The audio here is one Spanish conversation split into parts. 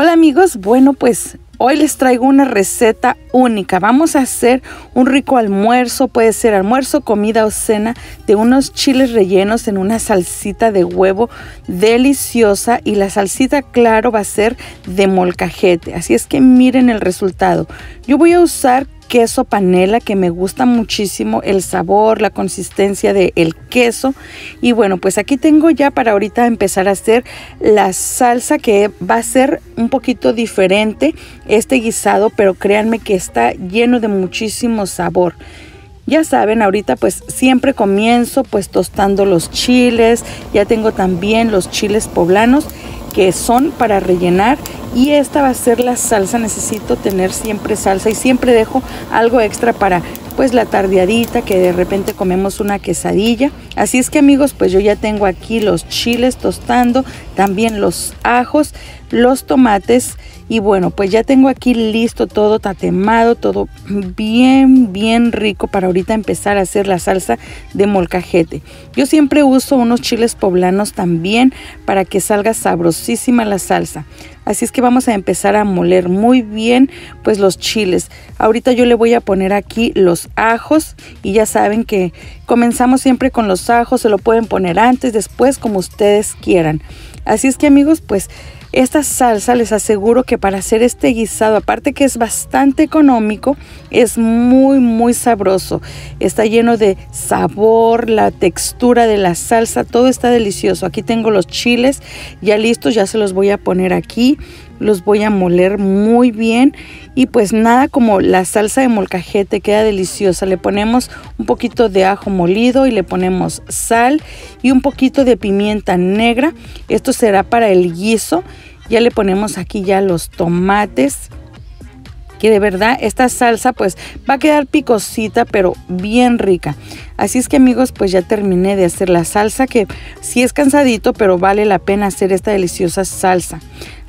Hola amigos, bueno pues hoy les traigo una receta única. Vamos a hacer un rico almuerzo, puede ser almuerzo, comida o cena, de unos chiles rellenos en una salsita de huevo deliciosa y la salsita claro va a ser de molcajete. Así es que miren el resultado. Yo voy a usar queso panela que me gusta muchísimo el sabor, la consistencia del el queso. Y bueno, pues aquí tengo ya para ahorita empezar a hacer la salsa que va a ser un poquito diferente este guisado, pero créanme que está lleno de muchísimo sabor. Ya saben, ahorita pues siempre comienzo pues tostando los chiles, ya tengo también los chiles poblanos que son para rellenar y esta va a ser la salsa. Necesito tener siempre salsa y siempre dejo algo extra para pues la tardeadita que de repente comemos una quesadilla. Así es que amigos pues yo ya tengo aquí los chiles tostando también los ajos los tomates y bueno, pues ya tengo aquí listo todo tatemado, todo bien, bien rico para ahorita empezar a hacer la salsa de molcajete. Yo siempre uso unos chiles poblanos también para que salga sabrosísima la salsa. Así es que vamos a empezar a moler muy bien pues los chiles. Ahorita yo le voy a poner aquí los ajos y ya saben que comenzamos siempre con los ajos, se lo pueden poner antes, después como ustedes quieran. Así es que amigos pues esta salsa les aseguro que para hacer este guisado, aparte que es bastante económico, es muy muy sabroso. Está lleno de sabor, la textura de la salsa, todo está delicioso. Aquí tengo los chiles ya listos, ya se los voy a poner aquí. Los voy a moler muy bien y pues nada como la salsa de molcajete queda deliciosa. Le ponemos un poquito de ajo molido y le ponemos sal y un poquito de pimienta negra. Esto será para el guiso. Ya le ponemos aquí ya los tomates que de verdad esta salsa pues va a quedar picosita pero bien rica. Así es que amigos pues ya terminé de hacer la salsa que sí es cansadito pero vale la pena hacer esta deliciosa salsa.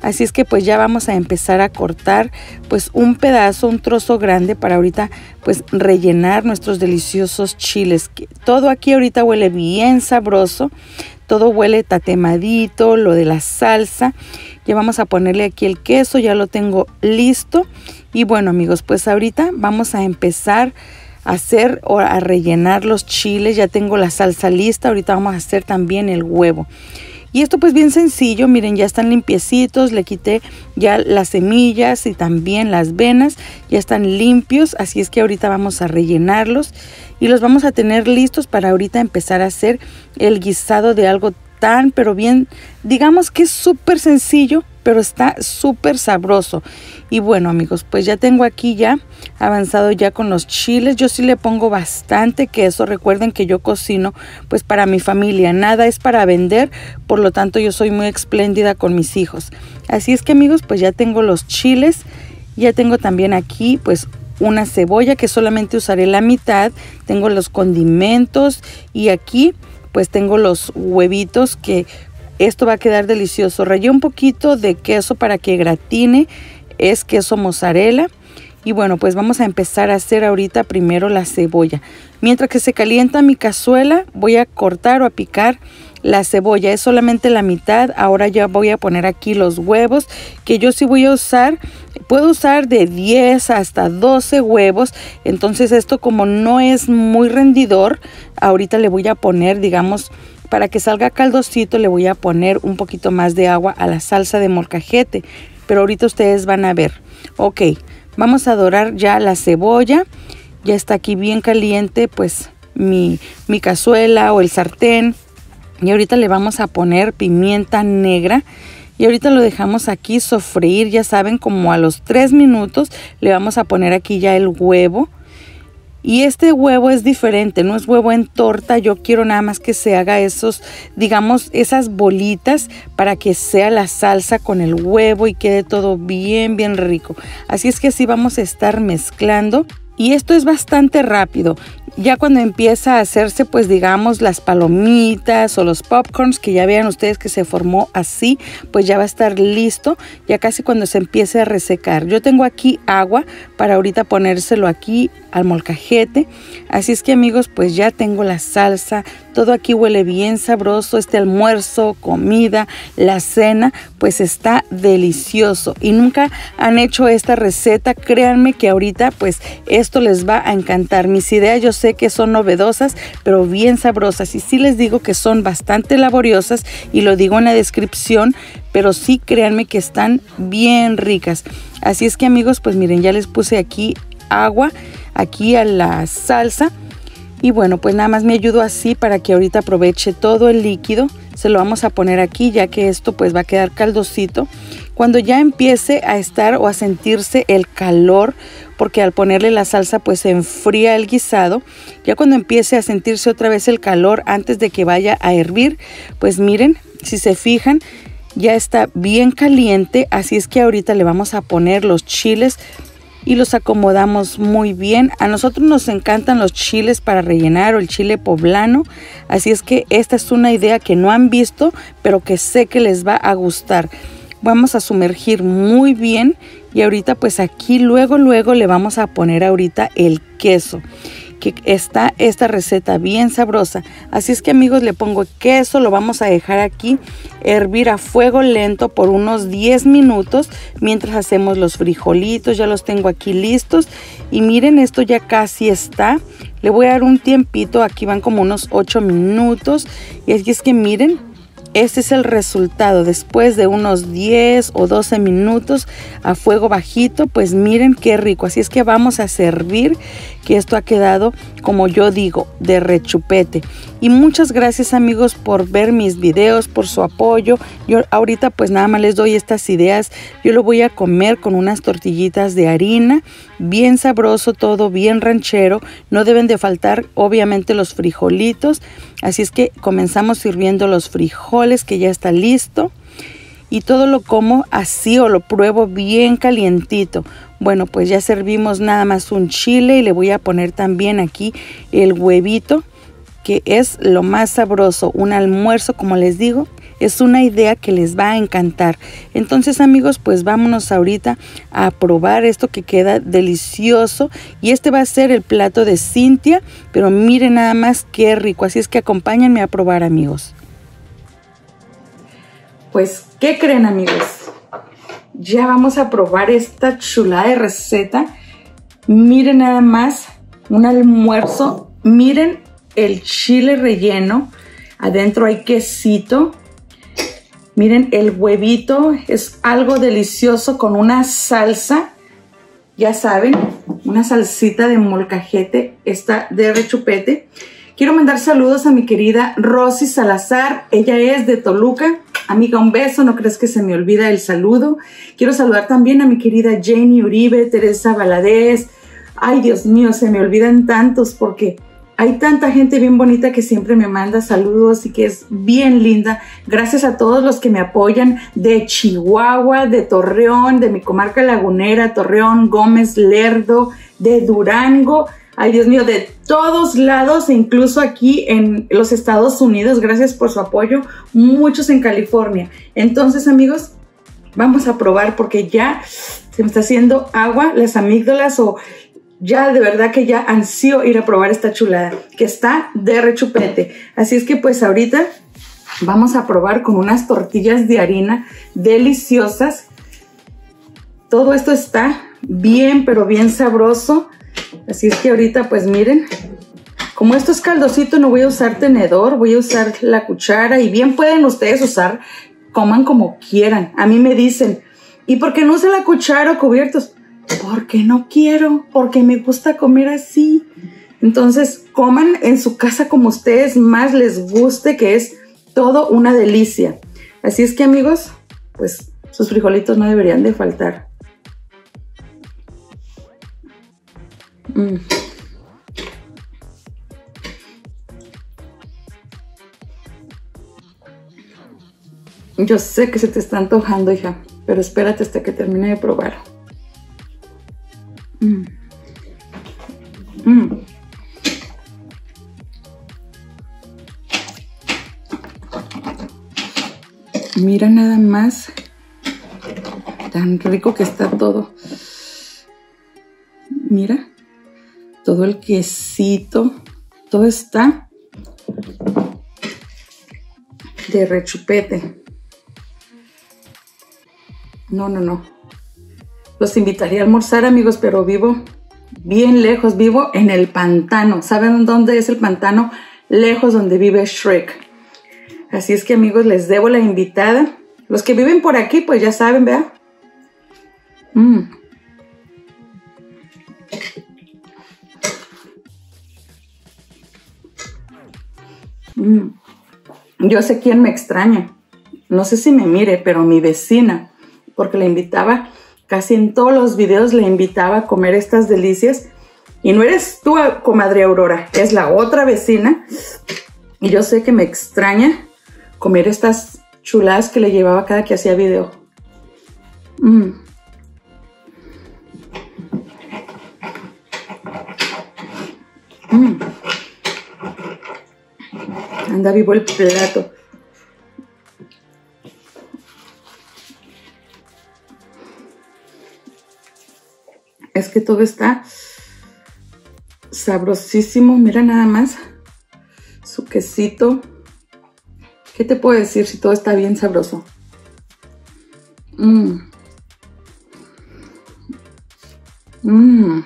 Así es que pues ya vamos a empezar a cortar pues un pedazo, un trozo grande para ahorita pues rellenar nuestros deliciosos chiles. Todo aquí ahorita huele bien sabroso, todo huele tatemadito, lo de la salsa. Ya vamos a ponerle aquí el queso, ya lo tengo listo. Y bueno amigos, pues ahorita vamos a empezar a hacer o a rellenar los chiles. Ya tengo la salsa lista, ahorita vamos a hacer también el huevo. Y esto pues bien sencillo, miren, ya están limpiecitos, le quité ya las semillas y también las venas, ya están limpios, así es que ahorita vamos a rellenarlos y los vamos a tener listos para ahorita empezar a hacer el guisado de algo pero bien, digamos que es súper sencillo, pero está súper sabroso. Y bueno amigos, pues ya tengo aquí ya avanzado ya con los chiles. Yo sí le pongo bastante queso. Recuerden que yo cocino pues para mi familia. Nada es para vender, por lo tanto yo soy muy espléndida con mis hijos. Así es que amigos, pues ya tengo los chiles. Ya tengo también aquí pues una cebolla que solamente usaré la mitad. Tengo los condimentos y aquí pues tengo los huevitos que esto va a quedar delicioso. Rayé un poquito de queso para que gratine. Es queso mozzarella. Y bueno, pues vamos a empezar a hacer ahorita primero la cebolla. Mientras que se calienta mi cazuela, voy a cortar o a picar la cebolla. Es solamente la mitad. Ahora ya voy a poner aquí los huevos, que yo sí voy a usar. Puedo usar de 10 hasta 12 huevos. Entonces esto como no es muy rendidor, ahorita le voy a poner, digamos, para que salga caldosito, le voy a poner un poquito más de agua a la salsa de molcajete. Pero ahorita ustedes van a ver. Ok, Vamos a dorar ya la cebolla. Ya está aquí bien caliente pues mi, mi cazuela o el sartén. Y ahorita le vamos a poner pimienta negra. Y ahorita lo dejamos aquí sofreír, ya saben, como a los 3 minutos le vamos a poner aquí ya el huevo. Y este huevo es diferente, no es huevo en torta, yo quiero nada más que se haga esos, digamos, esas bolitas para que sea la salsa con el huevo y quede todo bien, bien rico. Así es que así vamos a estar mezclando. Y esto es bastante rápido. Ya cuando empieza a hacerse, pues digamos, las palomitas o los popcorns, que ya vean ustedes que se formó así, pues ya va a estar listo, ya casi cuando se empiece a resecar. Yo tengo aquí agua para ahorita ponérselo aquí al molcajete. Así es que amigos, pues ya tengo la salsa, todo aquí huele bien sabroso, este almuerzo, comida, la cena, pues está delicioso. Y nunca han hecho esta receta, créanme que ahorita pues esto les va a encantar. Mis ideas yo sé que son novedosas, pero bien sabrosas. Y sí les digo que son bastante laboriosas y lo digo en la descripción, pero sí créanme que están bien ricas. Así es que amigos, pues miren, ya les puse aquí agua aquí a la salsa. Y bueno, pues nada más me ayudo así para que ahorita aproveche todo el líquido. Se lo vamos a poner aquí ya que esto pues va a quedar caldosito. Cuando ya empiece a estar o a sentirse el calor, porque al ponerle la salsa pues se enfría el guisado, ya cuando empiece a sentirse otra vez el calor antes de que vaya a hervir, pues miren, si se fijan, ya está bien caliente, así es que ahorita le vamos a poner los chiles y los acomodamos muy bien. A nosotros nos encantan los chiles para rellenar o el chile poblano, así es que esta es una idea que no han visto, pero que sé que les va a gustar. Vamos a sumergir muy bien y ahorita pues aquí luego luego le vamos a poner ahorita el queso que está esta receta bien sabrosa. Así es que amigos le pongo queso, lo vamos a dejar aquí hervir a fuego lento por unos 10 minutos mientras hacemos los frijolitos. Ya los tengo aquí listos y miren esto ya casi está. Le voy a dar un tiempito, aquí van como unos 8 minutos y así es que miren este es el resultado después de unos 10 o 12 minutos a fuego bajito. Pues miren qué rico. Así es que vamos a servir que esto ha quedado, como yo digo, de rechupete. Y muchas gracias amigos por ver mis videos, por su apoyo. Yo ahorita pues nada más les doy estas ideas. Yo lo voy a comer con unas tortillitas de harina. Bien sabroso todo, bien ranchero. No deben de faltar obviamente los frijolitos. Así es que comenzamos sirviendo los frijoles que ya está listo. Y todo lo como así o lo pruebo bien calientito. Bueno, pues ya servimos nada más un chile y le voy a poner también aquí el huevito que es lo más sabroso. Un almuerzo, como les digo, es una idea que les va a encantar. Entonces amigos, pues vámonos ahorita a probar esto que queda delicioso. Y este va a ser el plato de Cintia, pero miren nada más qué rico. Así es que acompáñenme a probar amigos. Pues, ¿qué creen amigos? Ya vamos a probar esta chulada de receta. Miren nada más, un almuerzo. Miren el chile relleno. Adentro hay quesito. Miren, el huevito es algo delicioso con una salsa. Ya saben, una salsita de molcajete, esta de rechupete. Quiero mandar saludos a mi querida Rosy Salazar. Ella es de Toluca. Amiga, un beso, no crees que se me olvida el saludo. Quiero saludar también a mi querida Jenny Uribe, Teresa Valadez. Ay, Dios mío, se me olvidan tantos porque hay tanta gente bien bonita que siempre me manda saludos y que es bien linda. Gracias a todos los que me apoyan de Chihuahua, de Torreón, de mi comarca lagunera, Torreón, Gómez, Lerdo, de Durango. Ay, Dios mío, de todos lados, e incluso aquí en los Estados Unidos. Gracias por su apoyo. Muchos en California. Entonces, amigos, vamos a probar porque ya se me está haciendo agua las amígdalas o ya de verdad que ya ansío ir a probar esta chulada, que está de rechupete. Así es que pues ahorita vamos a probar con unas tortillas de harina deliciosas. Todo esto está bien, pero bien sabroso. Así es que ahorita pues miren, como esto es caldosito no voy a usar tenedor, voy a usar la cuchara y bien pueden ustedes usar, coman como quieran. A mí me dicen, ¿y por qué no usa la cuchara o cubiertos? Porque no quiero, porque me gusta comer así. Entonces, coman en su casa como ustedes más les guste, que es todo una delicia. Así es que amigos, pues sus frijolitos no deberían de faltar. Mm. Yo sé que se te está antojando, hija, pero espérate hasta que termine de probar. Mm. Mm. Mira nada más tan rico que está todo. Mira, todo el quesito, todo está de rechupete. No, no, no. Los invitaría a almorzar, amigos, pero vivo bien lejos. Vivo en el pantano. ¿Saben dónde es el pantano? Lejos donde vive Shrek. Así es que, amigos, les debo la invitada. Los que viven por aquí, pues ya saben, vea. Mm. Mm. Yo sé quién me extraña. No sé si me mire, pero mi vecina, porque le invitaba, casi en todos los videos le invitaba a comer estas delicias. Y no eres tú, comadre Aurora, es la otra vecina. Y yo sé que me extraña comer estas chuladas que le llevaba cada que hacía video. Mm. Mm. Anda vivo el plato. Es que todo está sabrosísimo. Mira nada más. Su quesito. ¿Qué te puedo decir si todo está bien sabroso? Mmm. Mmm.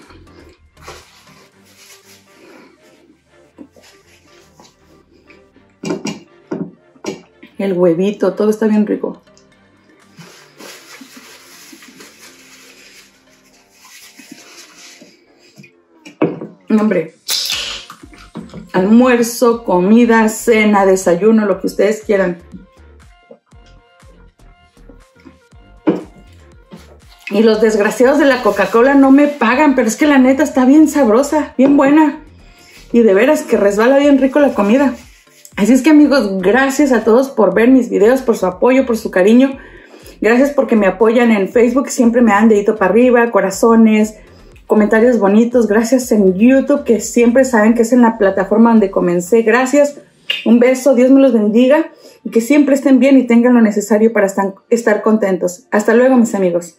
El huevito, todo está bien rico. Hombre, almuerzo, comida, cena, desayuno, lo que ustedes quieran. Y los desgraciados de la Coca-Cola no me pagan, pero es que la neta está bien sabrosa, bien buena. Y de veras que resbala bien rico la comida. Así es que amigos, gracias a todos por ver mis videos, por su apoyo, por su cariño. Gracias porque me apoyan en Facebook, siempre me dan dedito para arriba, corazones, comentarios bonitos. Gracias en YouTube, que siempre saben que es en la plataforma donde comencé. Gracias, un beso, Dios me los bendiga y que siempre estén bien y tengan lo necesario para estar contentos. Hasta luego, mis amigos.